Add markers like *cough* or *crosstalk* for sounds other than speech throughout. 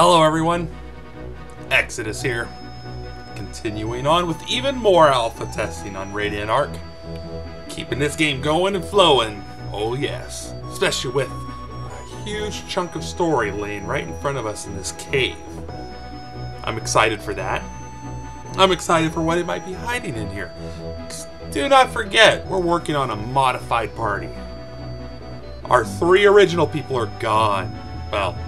Hello, everyone. Exodus here. Continuing on with even more alpha testing on Radiant Arc. Keeping this game going and flowing. Oh, yes. Especially with a huge chunk of story laying right in front of us in this cave. I'm excited for that. I'm excited for what it might be hiding in here. Do not forget, we're working on a modified party. Our three original people are gone. Well,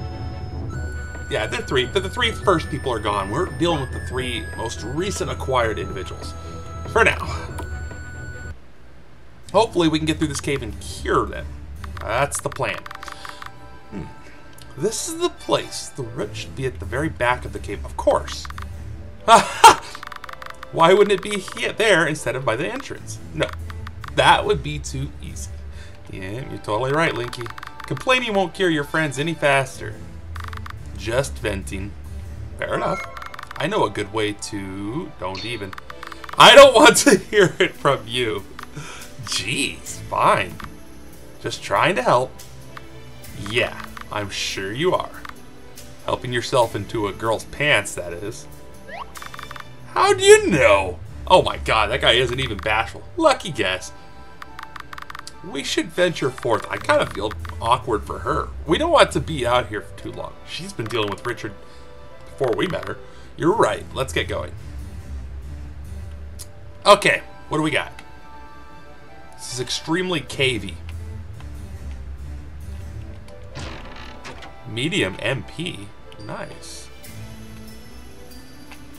yeah, the three. The, the three first people are gone. We're dealing with the three most recent acquired individuals. For now. Hopefully we can get through this cave and cure them. That's the plan. Hmm. This is the place. The root should be at the very back of the cave. Of course. *laughs* Why wouldn't it be here, there instead of by the entrance? No. That would be too easy. Yeah, you're totally right, Linky. Complaining won't cure your friends any faster. Just venting. Fair enough. I know a good way to... Don't even. I don't *laughs* want to hear it from you. Jeez, fine. Just trying to help. Yeah, I'm sure you are. Helping yourself into a girl's pants, that is. How do you know? Oh my god, that guy isn't even bashful. Lucky guess. We should venture forth. I kind of feel awkward for her. We don't want to be out here for too long. She's been dealing with Richard before we met her. You're right. Let's get going. Okay, what do we got? This is extremely cavey. Medium MP. Nice.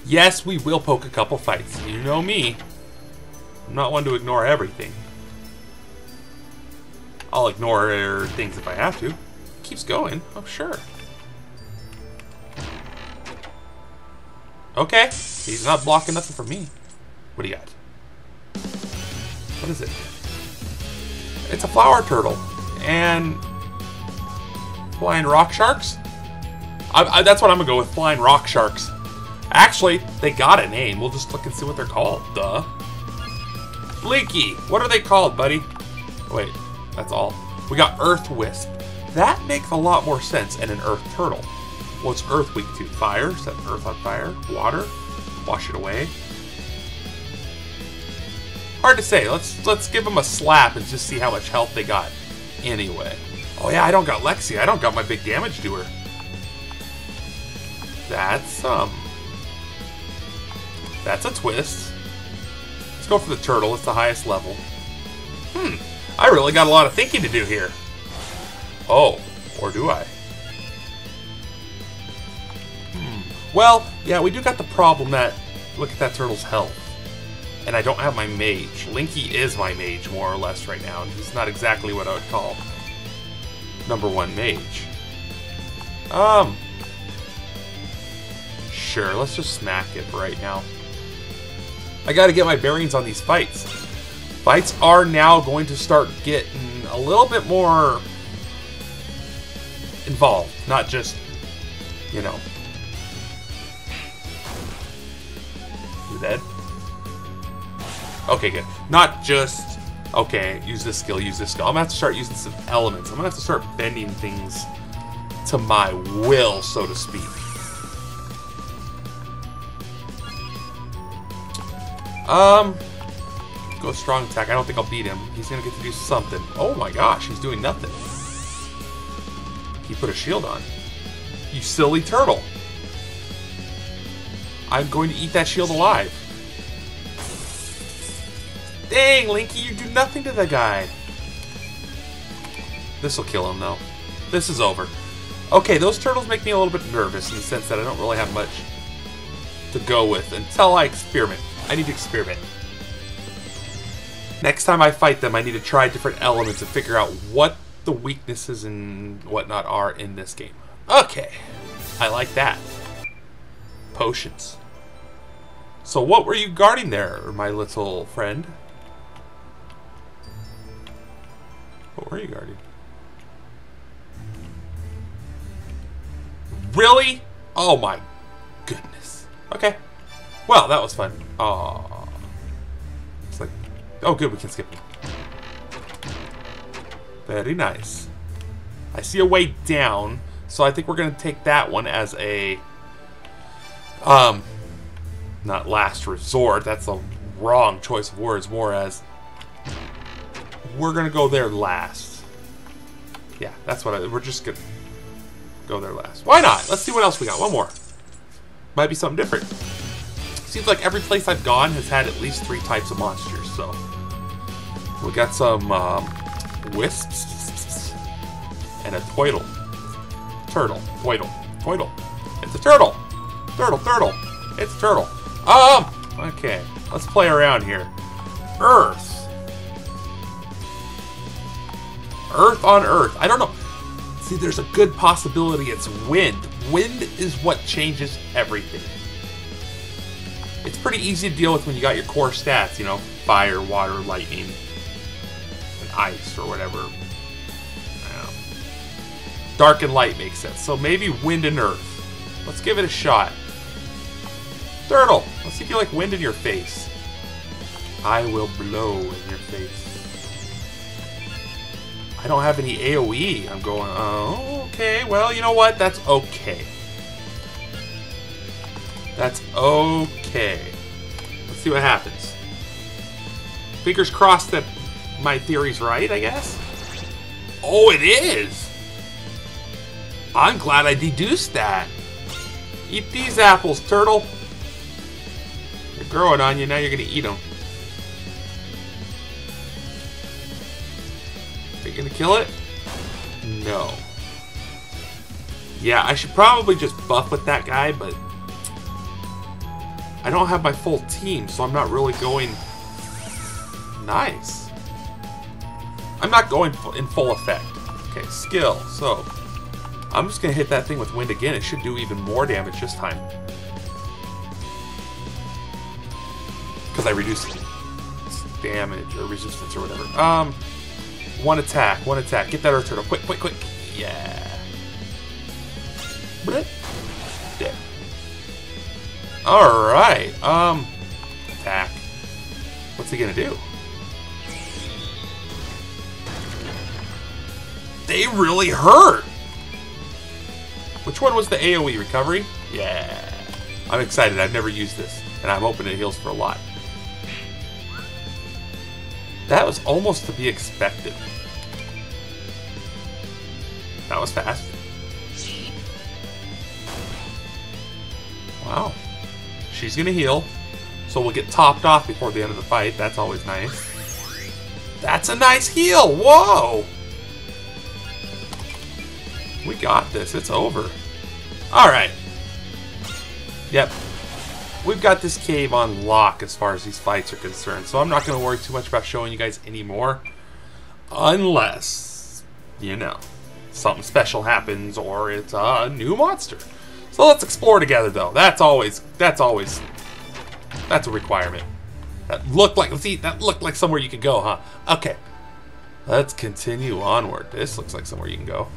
Yes, we will poke a couple fights. You know me. I'm not one to ignore everything. I'll ignore things if I have to. Keeps going. Oh, sure. Okay. He's not blocking nothing for me. What do you got? What is it? It's a flower turtle. And... Flying rock sharks? I, I, that's what I'm going to go with. Flying rock sharks. Actually, they got a name. We'll just look and see what they're called. Duh. Blinky. What are they called, buddy? Wait. That's all. We got Earth Wisp. That makes a lot more sense than an Earth Turtle. What's Earth weak to? Fire? Set Earth on fire? Water? Wash it away? Hard to say. Let's let's give them a slap and just see how much health they got. Anyway. Oh yeah, I don't got Lexi. I don't got my big damage doer. That's um That's a twist. Let's go for the turtle. It's the highest level. Hmm. I really got a lot of thinking to do here. Oh, or do I? Hmm. Well, yeah, we do got the problem that, look at that turtle's health. And I don't have my mage. Linky is my mage, more or less, right now, and he's not exactly what I would call number one mage. Um, sure, let's just smack it right now. I gotta get my bearings on these fights. Fights are now going to start getting a little bit more involved, not just, you know. You dead? Okay, good. Not just, okay, use this skill, use this skill. I'm gonna have to start using some elements. I'm gonna have to start bending things to my will, so to speak. Um, Go strong attack. I don't think I'll beat him. He's gonna get to do something. Oh my gosh, he's doing nothing. He put a shield on. You silly turtle. I'm going to eat that shield alive. Dang, Linky, you do nothing to the guy. This'll kill him, though. This is over. Okay, those turtles make me a little bit nervous in the sense that I don't really have much to go with until I experiment. I need to experiment. Next time I fight them, I need to try different elements and figure out what the weaknesses and whatnot are in this game. Okay, I like that. Potions. So what were you guarding there, my little friend? What were you guarding? Really? Oh my goodness. Okay. Well, that was fun. Oh. Oh, good, we can skip them. Very nice. I see a way down, So I think we're going to take that one as a, um, not last resort. That's the wrong choice of words. More as we're going to go there last. Yeah, that's what I, we're just going to go there last. Why not? Let's see what else we got. One more. Might be something different. Seems like every place I've gone has had at least three types of monsters, so. We got some um, wisps and a twiddle. Turtle. Twiddle. Twiddle. It's a turtle. Turtle, turtle. It's a turtle. Um, okay. Let's play around here. Earth. Earth on Earth. I don't know. See, there's a good possibility it's wind. Wind is what changes everything. It's pretty easy to deal with when you got your core stats, you know, fire, water, lightning, ice, or whatever. Dark and light makes sense. So maybe wind and earth. Let's give it a shot. Turtle, let's see if you like wind in your face. I will blow in your face. I don't have any AoE. I'm going, oh, okay. Well, you know what? That's okay. That's okay. Let's see what happens. Fingers crossed that my theory's right, I guess. Oh, it is! I'm glad I deduced that. Eat these apples, turtle. They're growing on you, now you're gonna eat them. Are you gonna kill it? No. Yeah, I should probably just buff with that guy, but I don't have my full team, so I'm not really going... Nice. I'm not going in full effect. Okay, skill. So, I'm just going to hit that thing with wind again. It should do even more damage this time. Because I reduced damage or resistance or whatever. Um, one attack, one attack. Get that Earth Turtle. Quick, quick, quick. Yeah. Blip. Dead. Alright, um, attack. What's he gonna do? They really hurt! Which one was the AoE recovery? Yeah. I'm excited, I've never used this, and I'm hoping it heals for a lot. That was almost to be expected. That was fast. Wow. She's gonna heal. So we'll get topped off before the end of the fight. That's always nice. That's a nice heal! Whoa! Got this. It's over. Alright. Yep. We've got this cave on lock as far as these fights are concerned, so I'm not going to worry too much about showing you guys anymore. Unless, you know, something special happens or it's a new monster. So let's explore together, though. That's always, that's always, that's a requirement. That looked like, see, that looked like somewhere you could go, huh? Okay. Let's continue onward. This looks like somewhere you can go.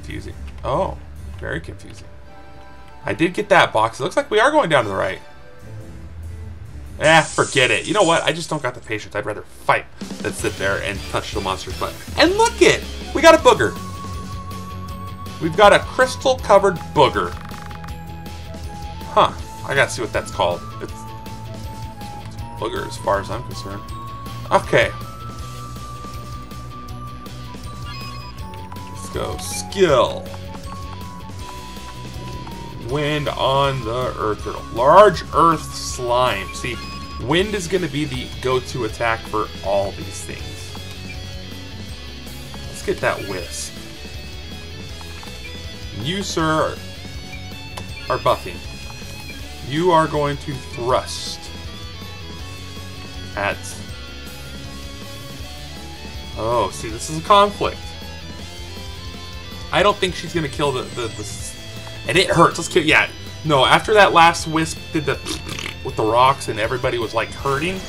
Confusing. Oh, very confusing. I did get that box. It looks like we are going down to the right. Eh, forget it. You know what? I just don't got the patience. I'd rather fight than sit there and touch the monster's butt. And look it! We got a booger. We've got a crystal-covered booger. Huh. I gotta see what that's called. It's booger as far as I'm concerned. Okay. Go. Skill. Wind on the earth turtle. Large earth slime. See, Wind is going to be the go-to attack for all these things. Let's get that Wisp. You, sir, are buffing. You are going to thrust at... Oh, see, this is a conflict. I don't think she's to kill the, the, the... And it hurts. Let's kill... Yeah. No, after that last Wisp did the *sniffs* with the rocks and everybody was like hurting.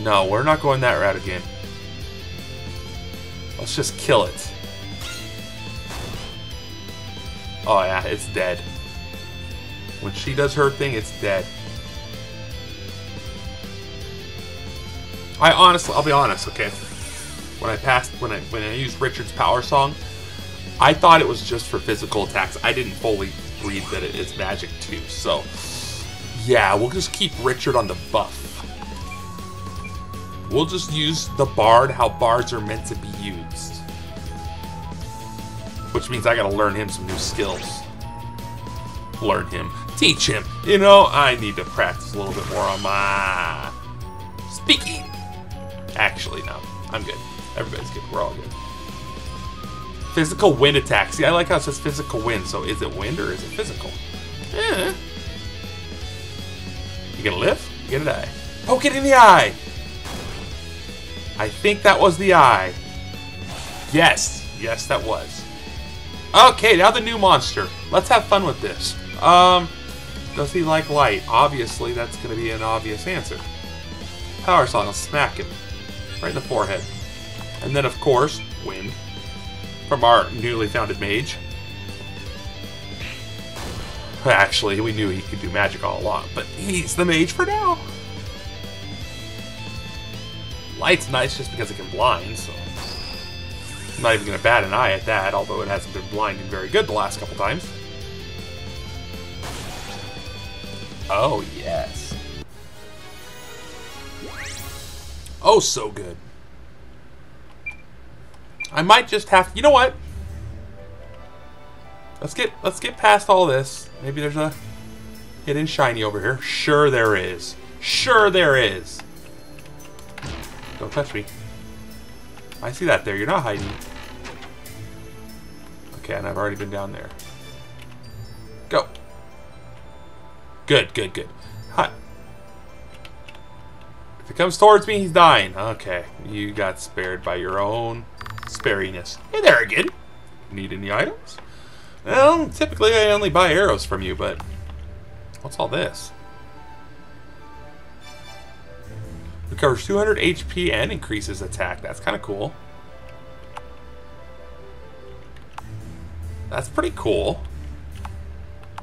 No, we're not going that route again. Let's just kill it. Oh yeah, it's dead. When she does her thing, it's dead. I honestly, I'll be honest, okay. When I passed, when I when I used Richard's power song, I thought it was just for physical attacks. I didn't fully read that it is magic too. So, yeah, we'll just keep Richard on the buff. We'll just use the bard how bards are meant to be used. Which means I gotta learn him some new skills. Learn him. Teach him. You know, I need to practice a little bit more on my speaking. Actually, no. I'm good. Everybody's good. We're all good. Physical wind attack. See, I like how it says physical wind. So is it wind or is it physical? Eh. You gonna live? You get an eye. Poke it in the eye! I think that was the eye. Yes. Yes, that was. Okay, now the new monster. Let's have fun with this. Um, does he like light? Obviously, that's going to be an obvious answer. Power Song will smack him. Right in the forehead. And then, of course, wind. From our newly founded mage. Actually, we knew he could do magic all along, but he's the mage for now. Light's nice just because it can blind, so... I'm not even going to bat an eye at that, although it hasn't been blinding very good the last couple times. Oh, yes. Oh, so good. I might just have... You know what? Let's get let's get past all this. Maybe there's a hidden shiny over here. Sure there is. Sure there is. Don't touch me. I see that there. You're not hiding. Okay, and I've already been down there. Go. Good, good, good. Hi. If it comes towards me, he's dying. Okay, you got spared by your own spariness. Hey there again. Need any items? Well, typically I only buy arrows from you, but what's all this? Recovers 200 HP and increases attack. That's kind of cool. That's pretty cool.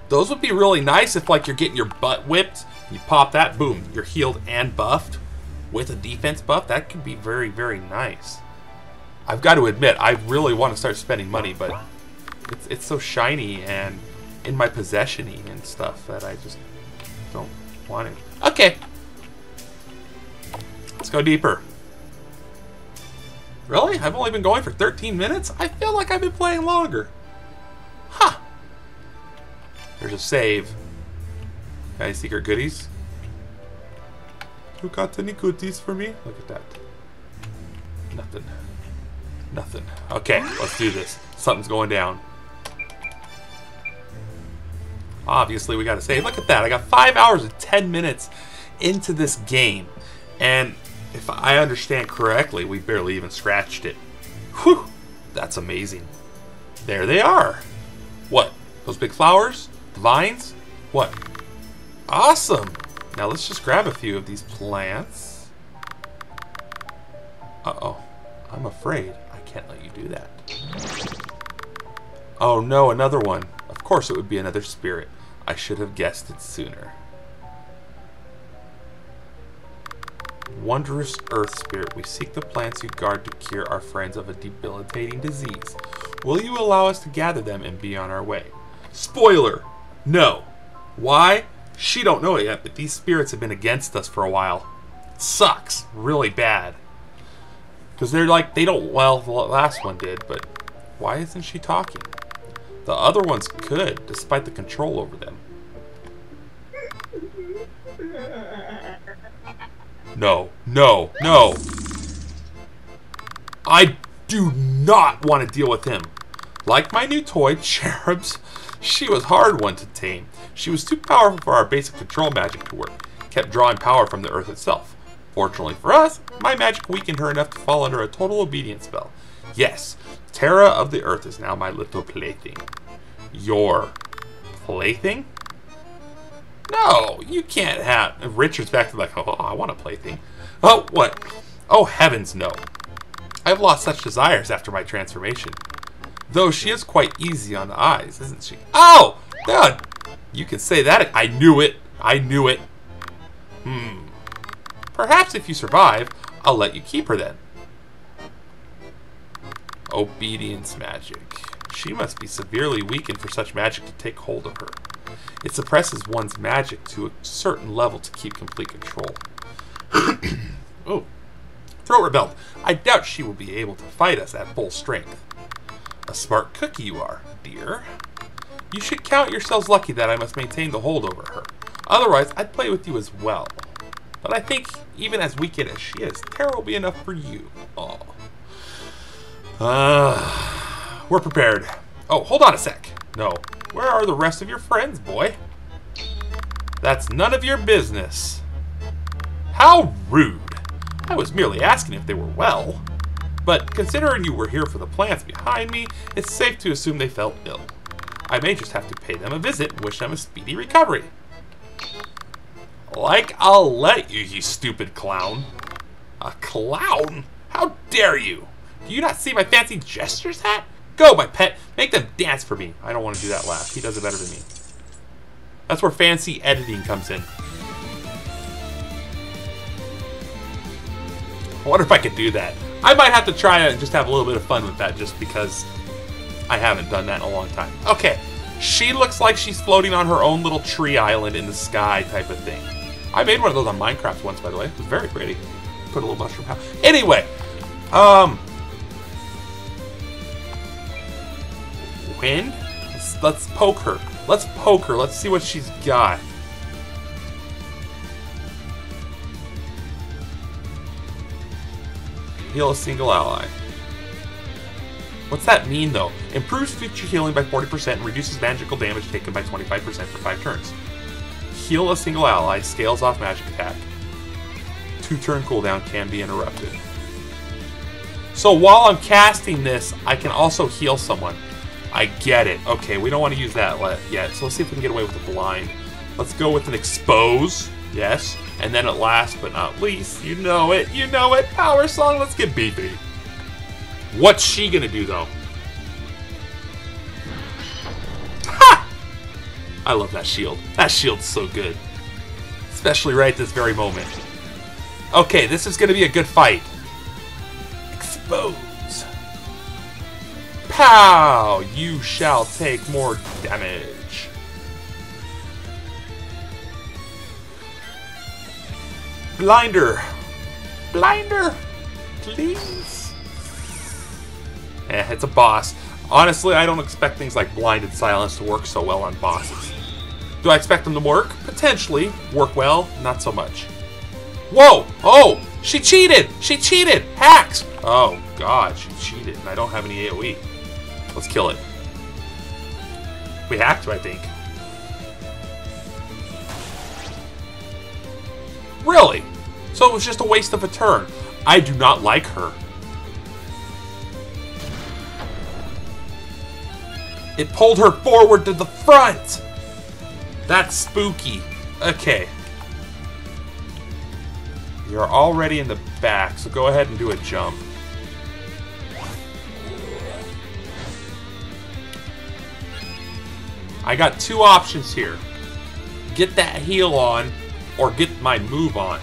Those would be really nice if like you're getting your butt whipped. You pop that, boom, you're healed and buffed with a defense buff. That could be very, very nice. I've got to admit, I really want to start spending money, but it's, it's so shiny and in my possession and stuff that I just don't want it. Okay, Let's go deeper. Really? I've only been going for 13 minutes? I feel like I've been playing longer. Huh. There's a save. Any secret goodies? Who got any goodies for me? Look at that. Nothing. Nothing. Okay, let's do this. Something's going down. Obviously, we got to save. Look at that. I got 5 hours and 10 minutes into this game. And if I understand correctly, we barely even scratched it. Whew! That's amazing. There they are. What? Those big flowers? The vines? What? Awesome! Now let's just grab a few of these plants. Uh-oh. I'm afraid can't let you do that. Oh no, another one. Of course it would be another spirit. I should have guessed it sooner. Wondrous Earth Spirit, we seek the plants you guard to cure our friends of a debilitating disease. Will you allow us to gather them and be on our way? Spoiler! No. Why? She don't know it yet, but these spirits have been against us for a while. It sucks. Really bad. Because they're like, they don't, well, the last one did, but why isn't she talking? The other ones could, despite the control over them. No, no, no. I do not want to deal with him. Like my new toy, *laughs* Cherubs, she was hard one to tame. She was too powerful for our basic control magic to work. Kept drawing power from the earth itself. Fortunately for us, my magic weakened her enough to fall under a total obedience spell. Yes, Terra of the Earth is now my little plaything. Your plaything? No, you can't have. Richard's back to like, oh, I want a plaything. Oh, what? Oh, heavens, no. I've lost such desires after my transformation. Though she is quite easy on the eyes, isn't she? Oh! God! You can say that. I knew it. I knew it. Hmm. Perhaps if you survive, I'll let you keep her then. Obedience magic. She must be severely weakened for such magic to take hold of her. It suppresses one's magic to a certain level to keep complete control. *coughs* oh. Throat rebelled. I doubt she will be able to fight us at full strength. A smart cookie you are, dear. You should count yourselves lucky that I must maintain the hold over her. Otherwise, I'd play with you as well. But I think, even as wicked as she is, Terra will be enough for you. Oh. Uh, we're prepared. Oh, hold on a sec. No. Where are the rest of your friends, boy? That's none of your business. How rude. I was merely asking if they were well. But considering you were here for the plants behind me, it's safe to assume they felt ill. I may just have to pay them a visit and wish them a speedy recovery. Like I'll let you, you stupid clown. A clown? How dare you? Do you not see my fancy jester's hat? Go, my pet. Make them dance for me. I don't want to do that laugh. He does it better than me. That's where fancy editing comes in. I wonder if I could do that. I might have to try and just have a little bit of fun with that just because I haven't done that in a long time. Okay, she looks like she's floating on her own little tree island in the sky type of thing. I made one of those on Minecraft once, by the way. It was very pretty. Put a little mushroom house. Anyway, um, wind. Let's, let's poke her. Let's poke her. Let's see what she's got. Heal a single ally. What's that mean, though? Improves future healing by 40% and reduces magical damage taken by 25% for 5 turns. Heal a single ally, scales off magic attack. 2 turn cooldown can be interrupted. So while I'm casting this, I can also heal someone. I get it. Okay, we don't want to use that yet, so let's see if we can get away with the blind. Let's go with an expose. Yes. And then at last but not least, you know it, you know it, power song, let's get beefy. What's she gonna do though? I love that shield. That shield's so good. Especially right at this very moment. Okay, this is gonna be a good fight. Expose. Pow! You shall take more damage. Blinder. Blinder. Please. Eh, it's a boss. Honestly, I don't expect things like blinded silence to work so well on bosses. Do I expect them to work? Potentially. Work well? Not so much. Whoa! Oh! She cheated! She cheated! Hacks! Oh, God, she cheated, and I don't have any AoE. Let's kill it. We have to, I think. Really? So it was just a waste of a turn. I do not like her. It pulled her forward to the front! That's spooky. Okay. You're already in the back, so go ahead and do a jump. I got two options here. Get that heal on, or get my move on.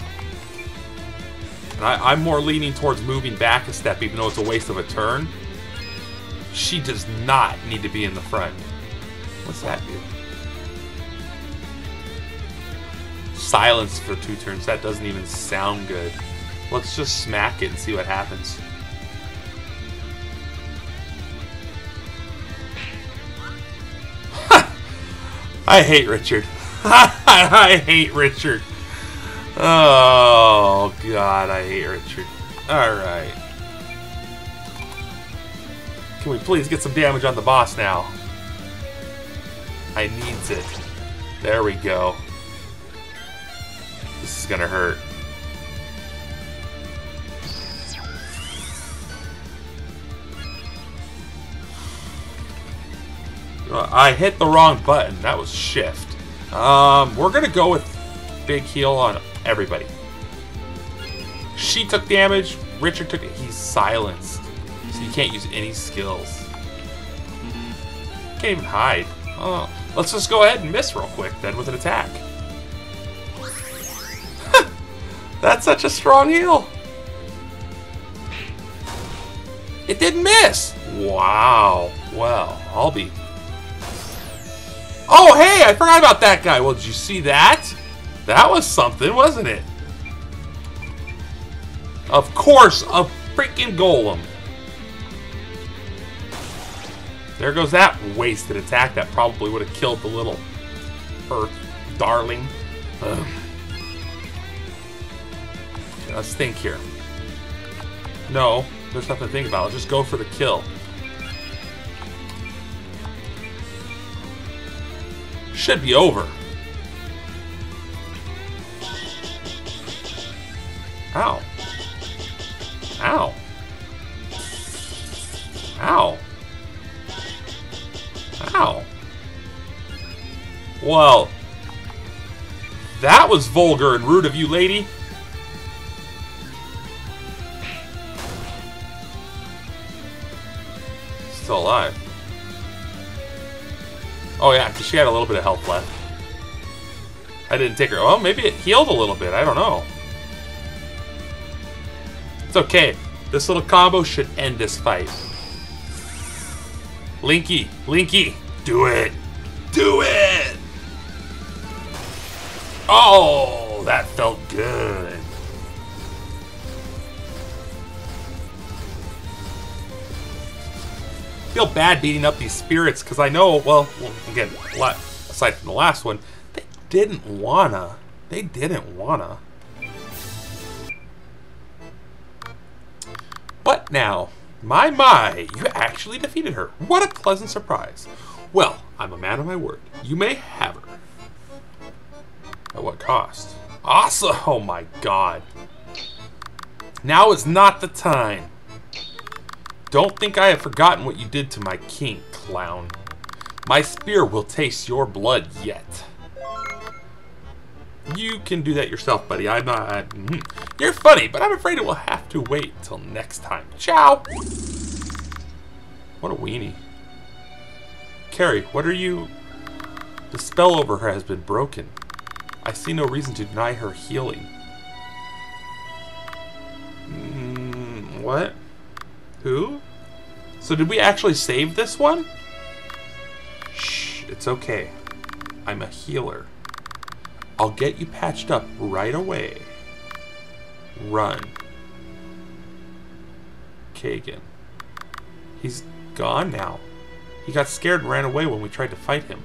And I, am more leaning towards moving back a step, even though it's a waste of a turn. She does not need to be in the front. What's that do? Silence for two turns. That doesn't even sound good. Let's just smack it and see what happens. *laughs* I hate Richard. *laughs* I hate Richard. Oh, God, I hate Richard. Alright. Can we please get some damage on the boss now? I needs it. There we go. This is gonna hurt. I hit the wrong button. That was shift. Um, we're gonna go with big heal on everybody. She took damage. Richard took it. He's silenced, so you can't use any skills. Can't even hide. Oh, let's just go ahead and miss real quick then with an attack. That's such a strong heal. It didn't miss! Wow. Well, I'll be... Oh, hey! I forgot about that guy. Well, did you see that? That was something, wasn't it? Of course, a freaking golem. There goes that wasted attack that probably would have killed the little Earth darling. Ugh. Let's think here. No, there's nothing to think about. Just go for the kill. Should be over. Ow. Ow. Ow. Ow. Well, that was vulgar and rude of you, lady. Still alive. Oh yeah, because she had a little bit of health left. I didn't take her. Well, maybe it healed a little bit. I don't know. It's okay. This little combo should end this fight. Linky, Linky, do it. Do it! Oh, that felt good. Feel bad beating up these spirits because I know, well, well again, aside from the last one, they didn't wanna. They didn't wanna. But now, my my, you actually defeated her. What a pleasant surprise. Well, I'm a man of my word. You may have her. At what cost? Awesome! Oh my god. Now is not the time. Don't think I have forgotten what you did to my king, clown. My spear will taste your blood yet. You can do that yourself, buddy. I'm not... Mm, you're funny, but I'm afraid it will have to wait till next time. Ciao! What a weenie. Carrie, what are you... The spell over her has been broken. I see no reason to deny her healing. Mm, what? Who? So did we actually save this one? Shh, it's okay. I'm a healer. I'll get you patched up right away. Run. Kagan. He's gone now. He got scared and ran away when we tried to fight him.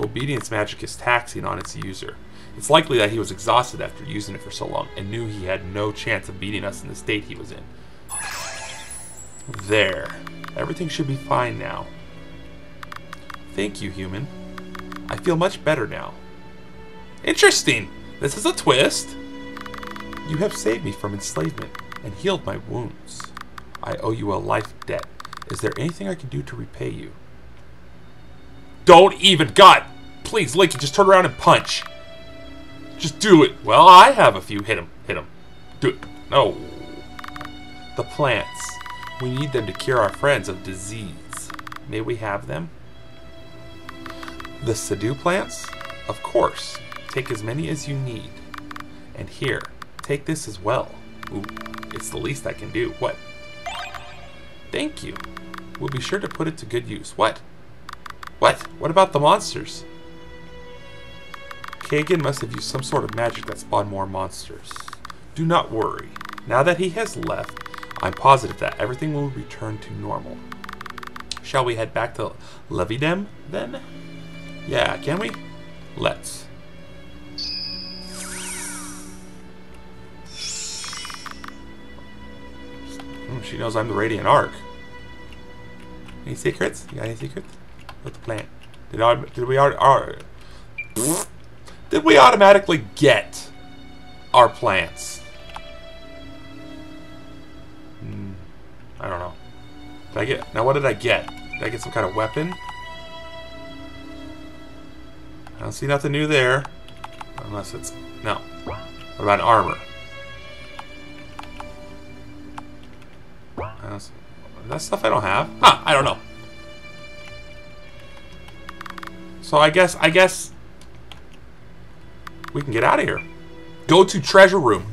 Obedience magic is taxing on its user. It's likely that he was exhausted after using it for so long and knew he had no chance of beating us in the state he was in. There. Everything should be fine now. Thank you, human. I feel much better now. Interesting! This is a twist! You have saved me from enslavement and healed my wounds. I owe you a life debt. Is there anything I can do to repay you? Don't even, God! Please, Linky, just turn around and punch. Just do it. Well, I have a few. Hit him. Hit him. Do it. No. The plants. We need them to cure our friends of disease. May we have them? The Sadu plants? Of course. Take as many as you need. And here, take this as well. Ooh, it's the least I can do. What? Thank you. We'll be sure to put it to good use. What? What? What about the monsters? Kagan must have used some sort of magic that spawned more monsters. Do not worry. Now that he has left, I'm positive that everything will return to normal. Shall we head back to Levidem, then? Yeah, can we? Let's. Hmm, she knows I'm the Radiant Arc. Any secrets? You got any secrets? With the plant? Did, did we already... Did we automatically get our plants? I don't know. Did I get... Now, what did I get? Did I get some kind of weapon? I don't see nothing new there. Unless it's... No. What about armor? That stuff I don't have. Huh, I don't know. So I guess, I guess... We can get out of here. Go to treasure room.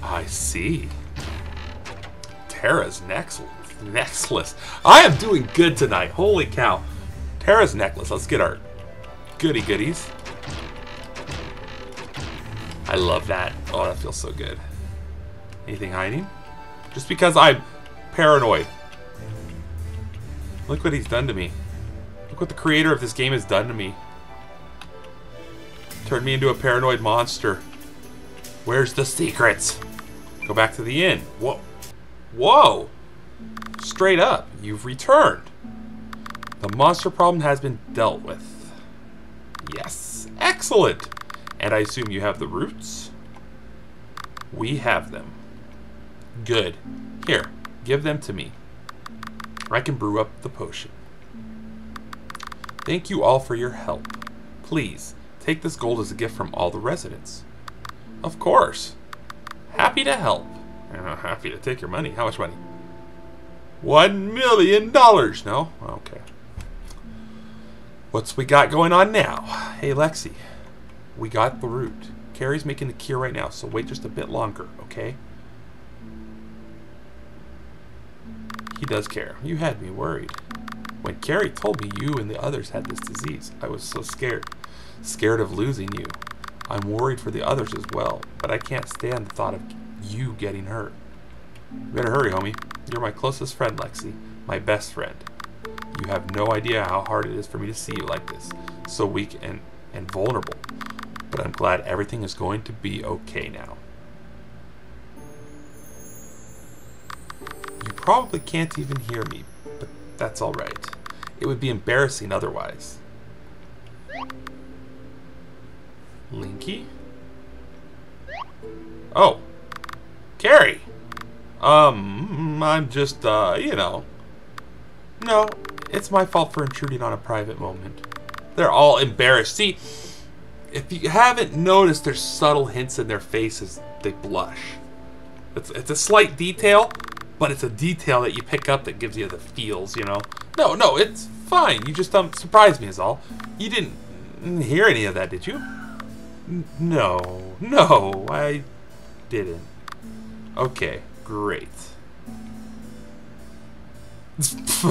I see. Terra's necklace. Necklace. I am doing good tonight. Holy cow. Terra's necklace. Let's get our goody goodies. I love that. Oh, that feels so good. Anything hiding? Just because I'm paranoid. Look what he's done to me. Look what the creator of this game has done to me. Turned me into a paranoid monster. Where's the secrets? Go back to the inn. Whoa. Whoa. Straight up. You've returned. The monster problem has been dealt with. Yes. Excellent. And I assume you have the roots? We have them. Good. Here, give them to me. I can brew up the potion. Thank you all for your help. Please, take this gold as a gift from all the residents. Of course. Happy to help. Uh, happy to take your money. How much money? One million dollars. No? Okay. What's we got going on now? Hey, Lexi. We got the root. Carrie's making the cure right now, so wait just a bit longer, okay? He does care. You had me worried. When Carrie told me you and the others had this disease, I was so scared. Scared of losing you. I'm worried for the others as well, but I can't stand the thought of you getting hurt. Better hurry, homie. You're my closest friend, Lexi. My best friend. You have no idea how hard it is for me to see you like this. So weak and, and vulnerable but I'm glad everything is going to be okay now. You probably can't even hear me, but that's alright. It would be embarrassing otherwise. Linky? Oh. Carrie! Um, I'm just, uh, you know. No, it's my fault for intruding on a private moment. They're all embarrassed. See, if you haven't noticed, there's subtle hints in their faces. They blush. It's, it's a slight detail, but it's a detail that you pick up that gives you the feels, you know? No, no, it's fine. You just um, surprised me is all. You didn't hear any of that, did you? N no, no, I didn't. Okay, great. *laughs*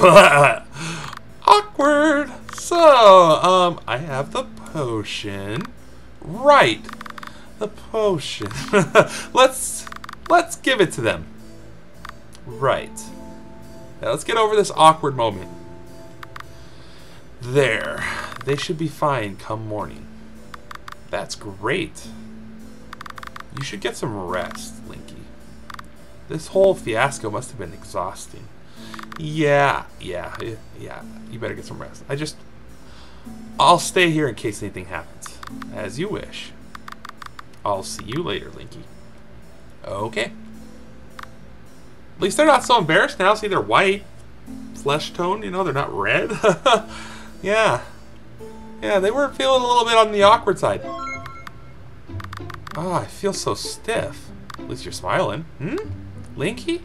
Awkward. So, um, I have the potion. Right. The potion. *laughs* let's let's give it to them. Right. Now let's get over this awkward moment. There. They should be fine come morning. That's great. You should get some rest, Linky. This whole fiasco must have been exhausting. Yeah, yeah, yeah. You better get some rest. I just... I'll stay here in case anything happens. As you wish. I'll see you later, Linky. Okay. At least they're not so embarrassed now. See, they're white. Flesh tone, you know, they're not red. *laughs* yeah. Yeah, they were feeling a little bit on the awkward side. Oh, I feel so stiff. At least you're smiling. Hmm? Linky?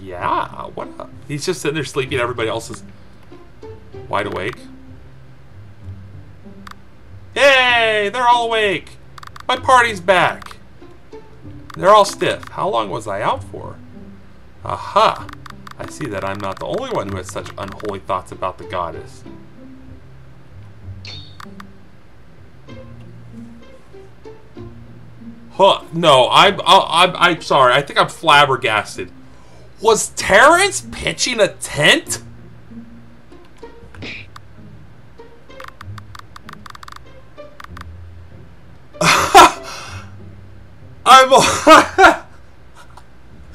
Yeah, what up? He's just sitting there sleeping. Everybody else is wide awake. Yay! They're all awake! My party's back! They're all stiff. How long was I out for? Aha! I see that I'm not the only one who has such unholy thoughts about the goddess. Huh, no, I'm, I'm, I'm sorry. I think I'm flabbergasted. Was Terrence pitching a tent? *laughs* I'm. *laughs*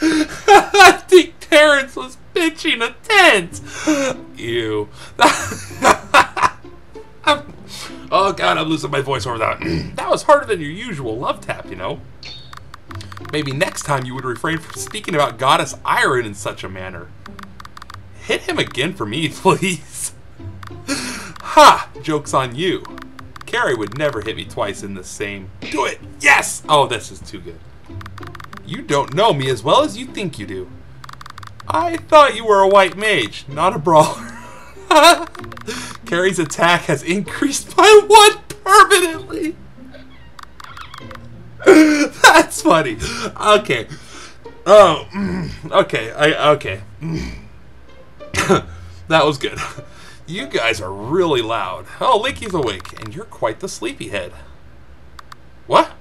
I think Terrence was pitching a tent. Ew. *laughs* oh god, I'm losing my voice over that. *clears throat* that was harder than your usual love tap, you know. Maybe next time you would refrain from speaking about Goddess Iron in such a manner. Hit him again for me, *laughs* please. ha! Joke's on you. Carrie would never hit me twice in the same. Do it! Yes! Oh, this is too good. You don't know me as well as you think you do. I thought you were a white mage, not a brawler. *laughs* Carrie's attack has increased by one permanently. *laughs* That's funny. Okay. Oh, mm, okay. I okay. *laughs* that was good. You guys are really loud. Oh, Linky's awake, and you're quite the sleepyhead. What?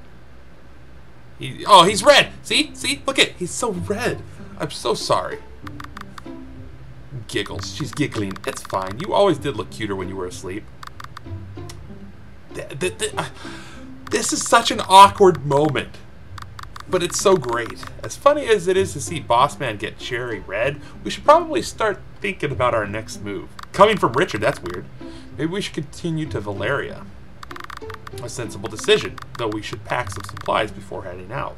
He, oh, he's red. See? See? Look at He's so red. I'm so sorry. Giggles. She's giggling. It's fine. You always did look cuter when you were asleep. Uh, this is such an awkward moment. But it's so great. As funny as it is to see Bossman get cherry red, we should probably start thinking about our next move. Coming from Richard, that's weird. Maybe we should continue to Valeria. A sensible decision, though we should pack some supplies before heading out.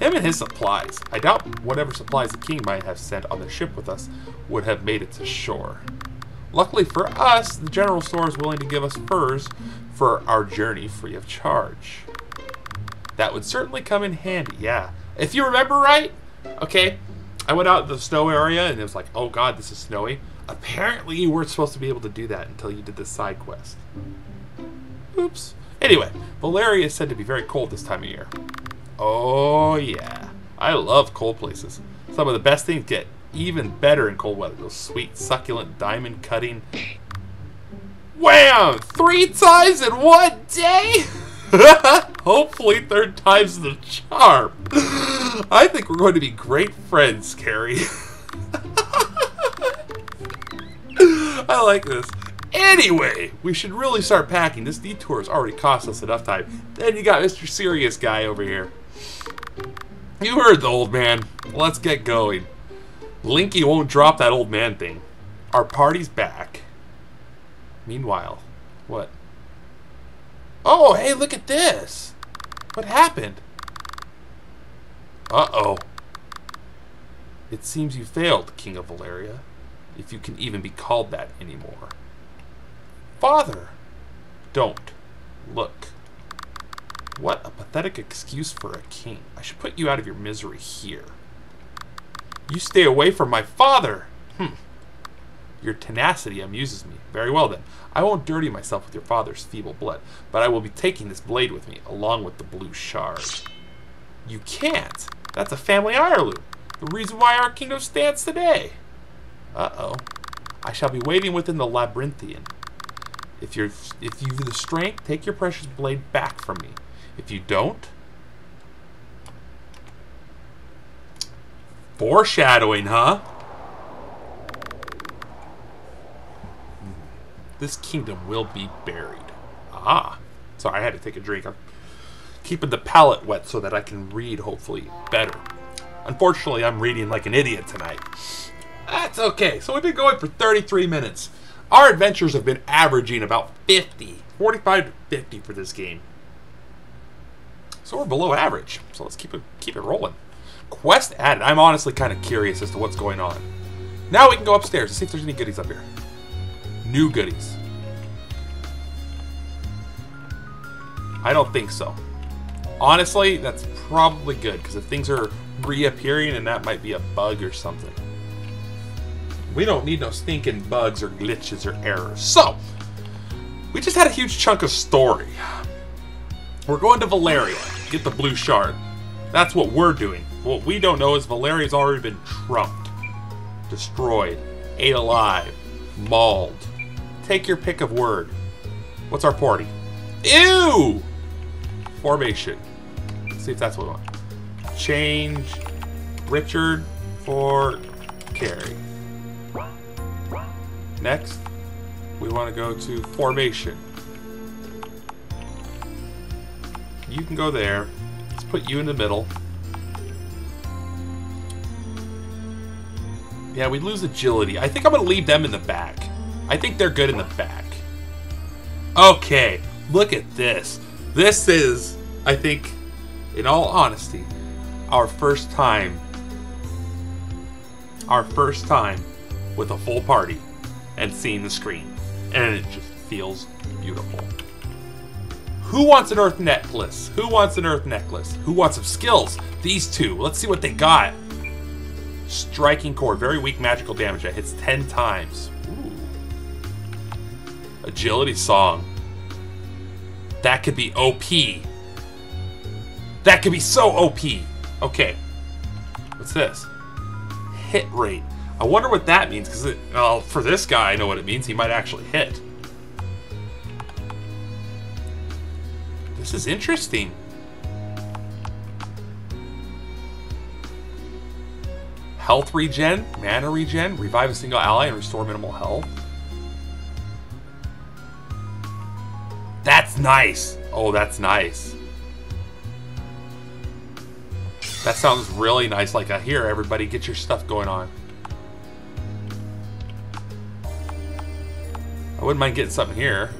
Him and his supplies. I doubt whatever supplies the king might have sent on the ship with us would have made it to shore. Luckily for us, the general store is willing to give us furs for our journey free of charge. That would certainly come in handy, yeah. If you remember right, okay, I went out to the snow area and it was like, oh god, this is snowy. Apparently you weren't supposed to be able to do that until you did the side quest. Oops. Anyway, Valeria is said to be very cold this time of year. Oh yeah. I love cold places. Some of the best things get even better in cold weather. Those sweet, succulent, diamond cutting. Wham! Three times in one day? *laughs* Hopefully third time's the charm. I think we're going to be great friends, Carrie. *laughs* I like this. Anyway, we should really start packing. This detour has already cost us enough time. Then you got Mr. Serious Guy over here. You heard the old man. Let's get going. Linky won't drop that old man thing. Our party's back. Meanwhile, what? Oh, hey, look at this. What happened? Uh-oh. It seems you failed, King of Valeria, if you can even be called that anymore. Father! Don't. Look. What a pathetic excuse for a king. I should put you out of your misery here. You stay away from my father! Hmm. Your tenacity amuses me. Very well then. I won't dirty myself with your father's feeble blood, but I will be taking this blade with me, along with the blue shard. You can't! That's a family heirloom. The reason why our kingdom stands today. Uh-oh. I shall be waiting within the labyrinthian. If you're if you've the strength, take your precious blade back from me. If you don't, foreshadowing, huh? This kingdom will be buried. Ah. Sorry, I had to take a drink. I'm keeping the palate wet so that I can read, hopefully, better. Unfortunately, I'm reading like an idiot tonight. That's okay. So we've been going for 33 minutes. Our adventures have been averaging about 50, 45 to 50 for this game. So we're below average. So let's keep it keep it rolling. Quest added. I'm honestly kind of curious as to what's going on. Now we can go upstairs and see if there's any goodies up here. New goodies. I don't think so. Honestly, that's probably good, because if things are reappearing, and that might be a bug or something. We don't need no stinking bugs or glitches or errors. So, we just had a huge chunk of story. We're going to Valeria, get the blue shard. That's what we're doing. What we don't know is Valeria's already been trumped, destroyed, ate alive, mauled. Take your pick of word. What's our party? Ew! Formation. Let's see if that's what we want. Change Richard for Carrie. Next, we want to go to formation. You can go there. Let's put you in the middle. Yeah, we lose agility. I think I'm going to leave them in the back. I think they're good in the back. Okay, look at this. This is, I think, in all honesty, our first time. Our first time with a full party and seeing the screen. And it just feels beautiful. Who wants an earth necklace? Who wants an earth necklace? Who wants some skills? These two. Let's see what they got. Striking core. Very weak magical damage that hits 10 times. Ooh. Agility song. That could be OP. That could be so OP. Okay. What's this? Hit rate. I wonder what that means, because well, for this guy, I know what it means. He might actually hit. This is interesting. Health regen, mana regen, revive a single ally and restore minimal health. That's nice. Oh, that's nice. That sounds really nice. Like, a, here, everybody, get your stuff going on. I wouldn't mind getting something here.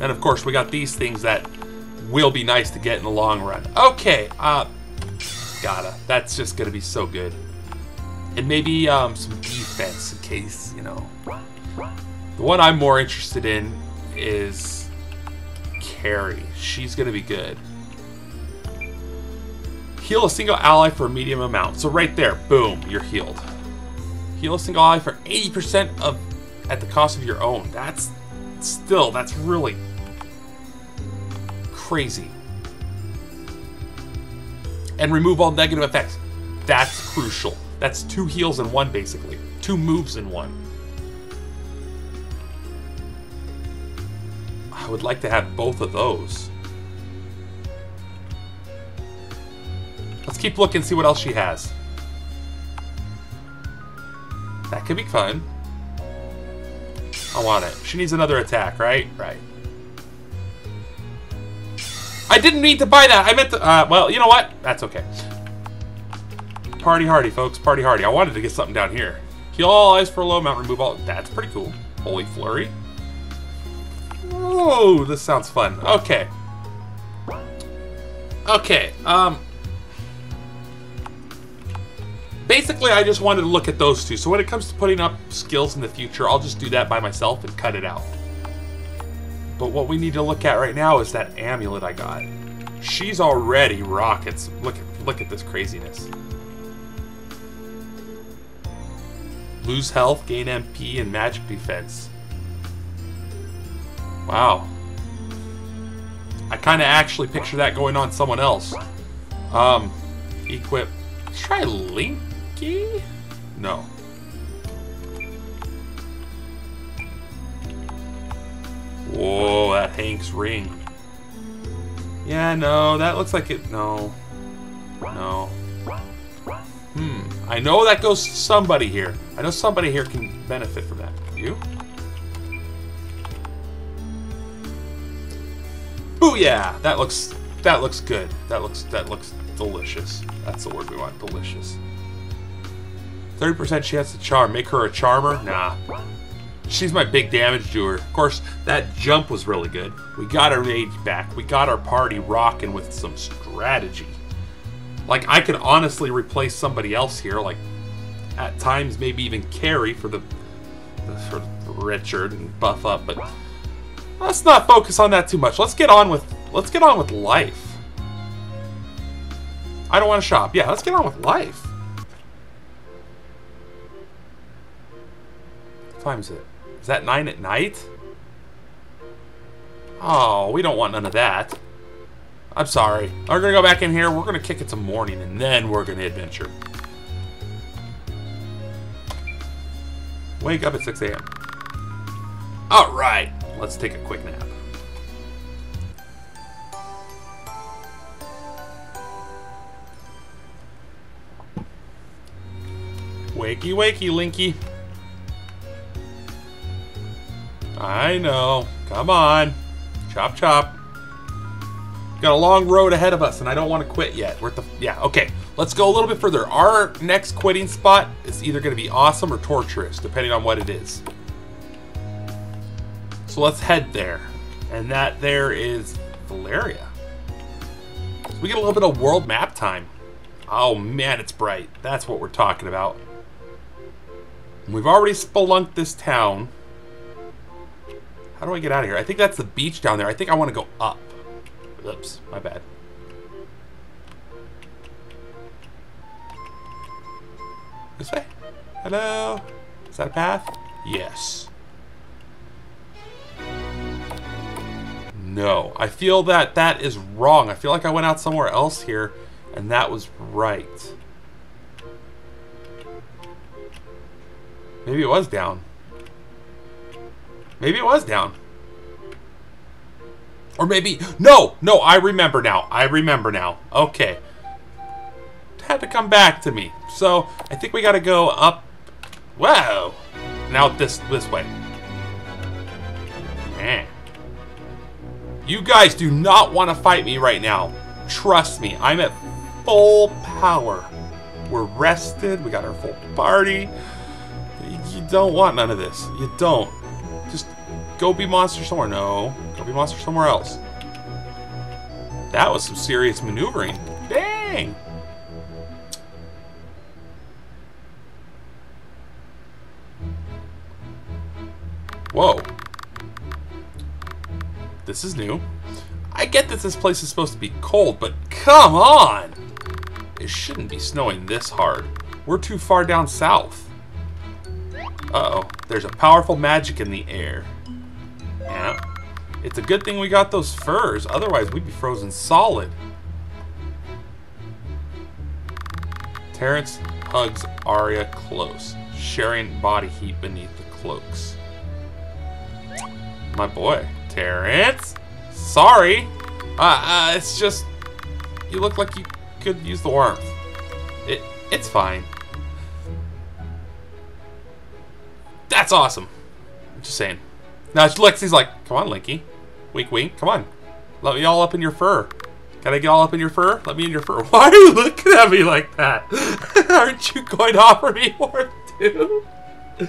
And of course, we got these things that will be nice to get in the long run. Okay, uh, gotta. That's just gonna be so good. And maybe um, some defense in case, you know. The one I'm more interested in is Carrie. She's gonna be good. Heal a single ally for a medium amount. So right there, boom, you're healed. Heal a single ally for 80% of at the cost of your own. That's still, that's really crazy. And remove all negative effects. That's crucial. That's two heals in one, basically. Two moves in one. I would like to have both of those. Let's keep looking, see what else she has. That could be fun. I want it. She needs another attack, right? Right. I didn't mean to buy that. I meant to... Uh, well, you know what? That's okay. Party hardy, folks. Party hardy. I wanted to get something down here. Heal all eyes for a low amount. Remove all... That's pretty cool. Holy Flurry. Oh, this sounds fun. Okay. Okay. Um... Basically, I just wanted to look at those two. So when it comes to putting up skills in the future, I'll just do that by myself and cut it out. But what we need to look at right now is that amulet I got. She's already rockets. Look at look at this craziness. Lose health, gain MP, and magic defense. Wow. I kind of actually picture that going on someone else. Um, equip. Let's try No. Whoa, that Hank's ring. Yeah, no, that looks like it. No. No. Hmm. I know that goes to somebody here. I know somebody here can benefit from that. You? Booyah! That looks that looks good. That looks that looks delicious. That's the word we want. Delicious. 30% chance to charm. Make her a charmer? Nah. She's my big damage doer. Of course, that jump was really good. We got our age back. We got our party rocking with some strategy. Like, I could honestly replace somebody else here. Like, at times, maybe even Carrie for the, the for Richard and buff up. But let's not focus on that too much. Let's get on with let's get on with life. I don't want to shop. Yeah, let's get on with life. Time is it? Is that 9 at night? Oh, we don't want none of that. I'm sorry. We're going to go back in here. We're going to kick it to morning, and then we're going to adventure. Wake up at 6 a.m. All right. Let's take a quick nap. Wakey, wakey, Linky. I know. Come on. Chop, chop. Got a long road ahead of us, and I don't want to quit yet. We're at the... Yeah, okay. Let's go a little bit further. Our next quitting spot is either going to be awesome or torturous, depending on what it is. So let's head there. And that there is Valeria. So we get a little bit of world map time. Oh, man, it's bright. That's what we're talking about. We've already spelunked this town. How do I get out of here? I think that's the beach down there. I think I want to go up. Oops, my bad. This way? Hello? Is that a path? Yes. No. I feel that that is wrong. I feel like I went out somewhere else here, and that was right. Maybe it was down. Maybe it was down. Or maybe... No! No, I remember now. I remember now. Okay. Had to come back to me. So, I think we gotta go up... Whoa! Now this, this way. Eh. You guys do not want to fight me right now. Trust me, I'm at full power. We're rested. We got our full party. You don't want none of this. You don't. Go be monster somewhere. No. Go be monster somewhere else. That was some serious maneuvering. Dang. Whoa. This is new. I get that this place is supposed to be cold, but come on! It shouldn't be snowing this hard. We're too far down south. Uh-oh. There's a powerful magic in the air. Yeah. It's a good thing we got those furs, otherwise we'd be frozen solid. Terrence hugs Arya close, sharing body heat beneath the cloaks. My boy, Terrence. Sorry. Uh, uh, it's just... You look like you could use the warmth. It, it's fine. That's awesome. I'm just saying. Now Lexi's like, come on, Linky. Wink, wink. Come on. Let me all up in your fur. Can I get all up in your fur? Let me in your fur. *laughs* Why are you looking at me like that? *laughs* Aren't you going to offer me more too? *coughs*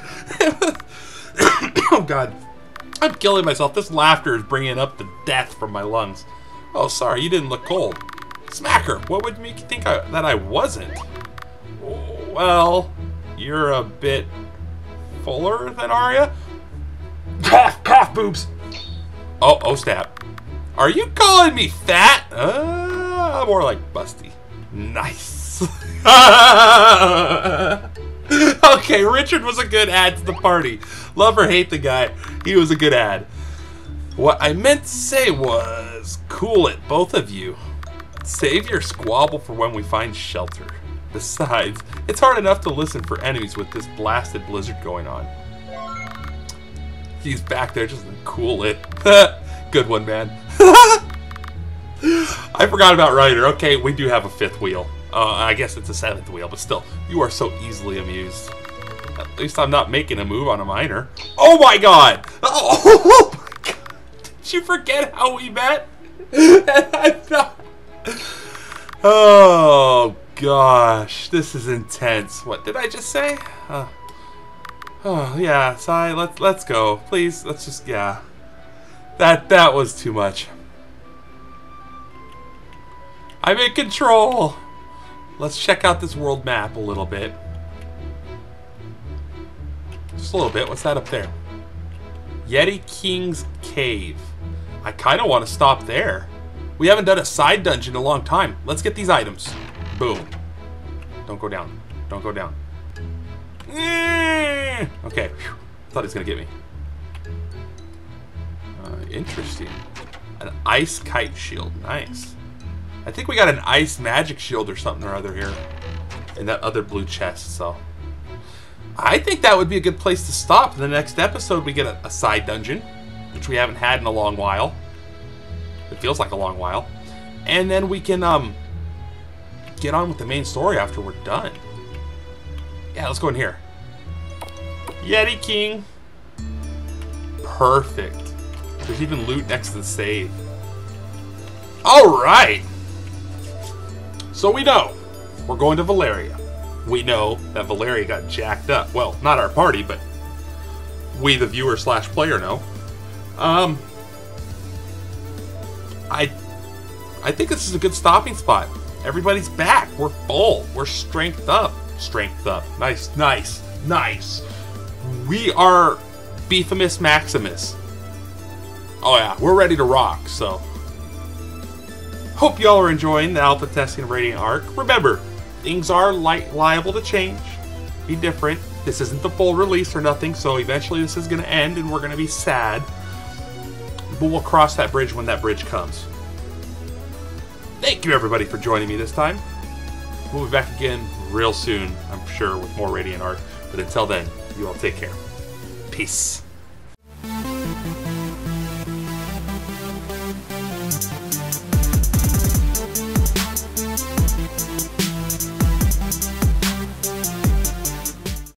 oh, God. I'm killing myself. This laughter is bringing up the death from my lungs. Oh, sorry, you didn't look cold. Smacker, what would make you think I, that I wasn't? Well, you're a bit fuller than Arya. Cough, cough, boobs. Oh, oh, snap. Are you calling me fat? Uh, more like busty. Nice. *laughs* okay, Richard was a good add to the party. Love or hate the guy, he was a good add. What I meant to say was, cool it, both of you. Save your squabble for when we find shelter. Besides, it's hard enough to listen for enemies with this blasted blizzard going on. He's back there just cool it. *laughs* Good one, man. *laughs* I forgot about Ryder. Okay, we do have a fifth wheel. Uh, I guess it's a seventh wheel, but still, you are so easily amused. At least I'm not making a move on a minor. Oh my god! *laughs* Oh, my god! Did you forget how we met? oh gosh, this is intense. What did I just say? Uh, oh yeah, Sai, let's let's go. Please, let's just yeah. That that was too much. I'm in control. Let's check out this world map a little bit. Just a little bit. What's that up there? Yeti King's Cave. I kind of want to stop there. We haven't done a side dungeon in a long time. Let's get these items. Boom. Don't go down. Don't go down. Eh. Okay. Thought he was going to get me. Uh, interesting. An ice kite shield. Nice. I think we got an ice magic shield or something or other here in that other blue chest, so. I think that would be a good place to stop. In the next episode, we get a, a side dungeon, which we haven't had in a long while. It feels like a long while. And then we can um, get on with the main story after we're done. Yeah, let's go in here. Yeti King. Perfect. There's even loot next to the save. Alright! So we know we're going to Valeria. We know that Valeria got jacked up. Well, not our party, but we, the viewer slash player, know. Um, I, I think this is a good stopping spot. Everybody's back. We're full. We're strength up. Strength up. Nice, nice, nice. We are Beefimus Maximus. Oh yeah, we're ready to rock, so Hope y'all are enjoying the alpha testing of Radiant Arc. Remember, things are li liable to change, be different. This isn't the full release or nothing, so eventually this is going to end and we're going to be sad. but we'll cross that bridge when that bridge comes. Thank you, everybody, for joining me this time. We'll be back again real soon, I'm sure, with more Radiant Arc. But until then, you all take care. Peace.